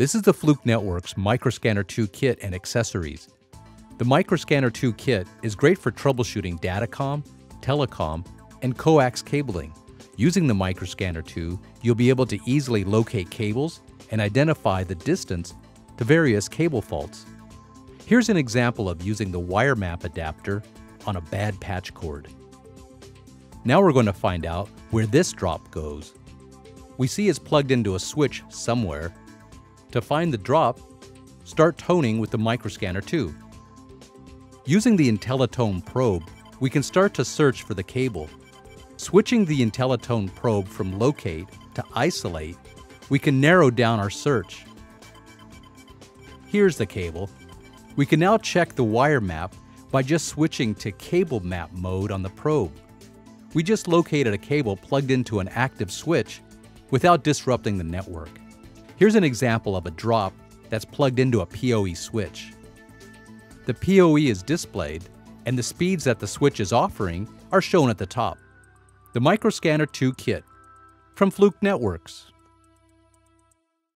This is the Fluke Networks Microscanner 2 kit and accessories. The Microscanner 2 kit is great for troubleshooting datacom, telecom, and coax cabling. Using the Microscanner 2, you'll be able to easily locate cables and identify the distance to various cable faults. Here's an example of using the wire map adapter on a bad patch cord. Now we're going to find out where this drop goes. We see it's plugged into a switch somewhere. To find the drop, start toning with the microscanner 2. Using the IntelliTone probe, we can start to search for the cable. Switching the IntelliTone probe from locate to isolate, we can narrow down our search. Here's the cable, we can now check the wire map by just switching to cable map mode on the probe. We just located a cable plugged into an active switch without disrupting the network. Here's an example of a drop that's plugged into a PoE switch. The PoE is displayed and the speeds that the switch is offering are shown at the top. The Microscanner 2 kit from Fluke Networks.